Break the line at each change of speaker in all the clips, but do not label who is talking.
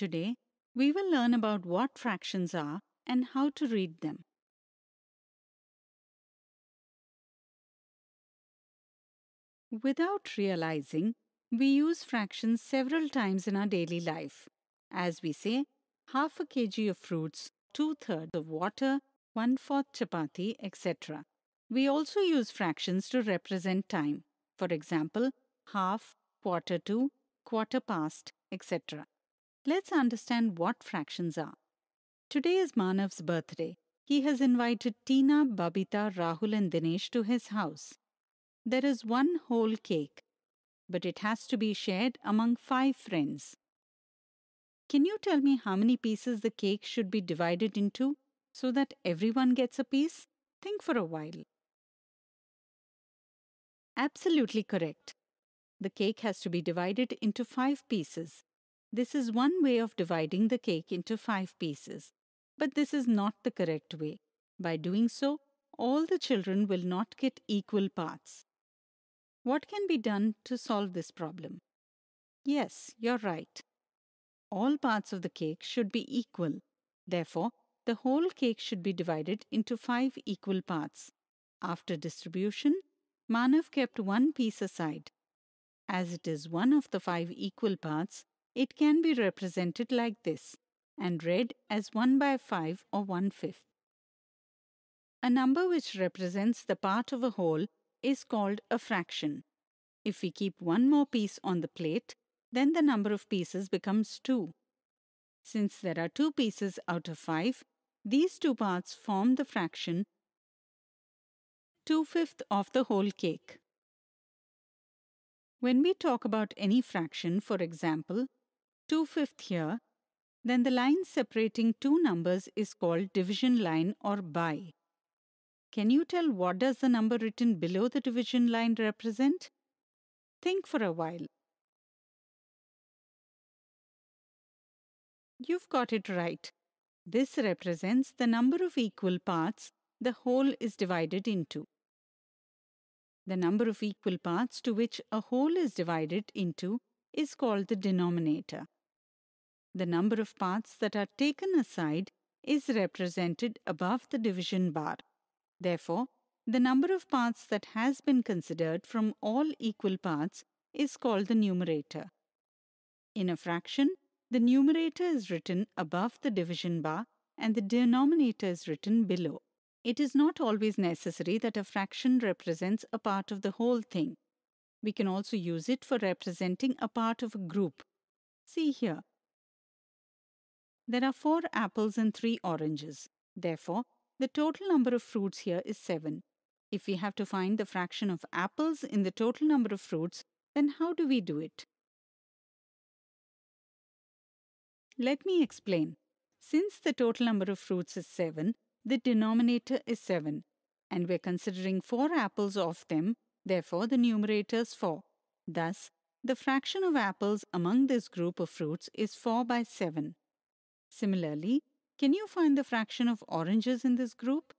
Today, we will learn about what fractions are and how to read them. Without realizing, we use fractions several times in our daily life. As we say, half a kg of fruits, two thirds of water, one fourth chapati, etc. We also use fractions to represent time. For example, half, quarter to, quarter past, etc. Let's understand what fractions are. Today is Manav's birthday. He has invited Tina, Babita, Rahul, and Dinesh to his house. There is one whole cake, but it has to be shared among five friends. Can you tell me how many pieces the cake should be divided into so that everyone gets a piece? Think for a while. Absolutely correct. The cake has to be divided into five pieces. This is one way of dividing the cake into five pieces. But this is not the correct way. By doing so, all the children will not get equal parts. What can be done to solve this problem? Yes, you're right. All parts of the cake should be equal. Therefore, the whole cake should be divided into five equal parts. After distribution, Manav kept one piece aside. As it is one of the five equal parts, it can be represented like this and read as 1 by 5 or 1 fifth. A number which represents the part of a whole is called a fraction. If we keep one more piece on the plate, then the number of pieces becomes 2. Since there are two pieces out of 5, these two parts form the fraction 2 fifth of the whole cake. When we talk about any fraction, for example, 2 fifth here, then the line separating two numbers is called division line or by. Can you tell what does the number written below the division line represent? Think for a while. You've got it right. This represents the number of equal parts the whole is divided into. The number of equal parts to which a whole is divided into is called the denominator. The number of parts that are taken aside is represented above the division bar. Therefore, the number of parts that has been considered from all equal parts is called the numerator. In a fraction, the numerator is written above the division bar and the denominator is written below. It is not always necessary that a fraction represents a part of the whole thing. We can also use it for representing a part of a group. See here. There are four apples and three oranges. Therefore, the total number of fruits here is 7. If we have to find the fraction of apples in the total number of fruits, then how do we do it? Let me explain. Since the total number of fruits is 7, the denominator is 7, and we're considering 4 apples of them, therefore the numerator is 4. Thus, the fraction of apples among this group of fruits is 4 by 7. Similarly, can you find the fraction of oranges in this group?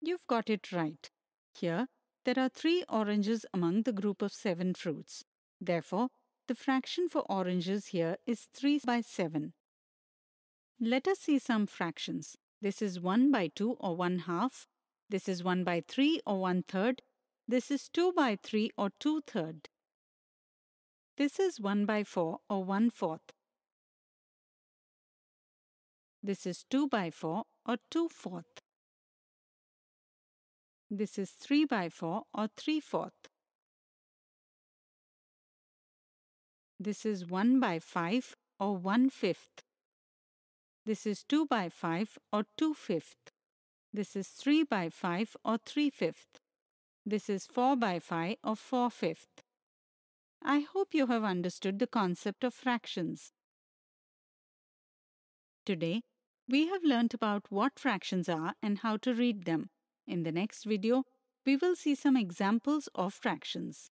You've got it right. Here, there are three oranges among the group of seven fruits. Therefore, the fraction for oranges here is 3 by 7. Let us see some fractions. This is 1 by 2 or 1 half. This is 1 by 3 or 1 third. This is 2 by 3 or 2 third. This is 1 by 4 or 1 fourth. This is 2 by 4 or 2 fourth. This is 3 by 4 or 3 fourth. This is 1 by 5 or 1 fifth. This is 2 by 5 or 2 fifth. This is 3 by 5 or 3 fifth. This is 4 by 5 or 4 fifth. I hope you have understood the concept of fractions. Today, we have learnt about what fractions are and how to read them. In the next video, we will see some examples of fractions.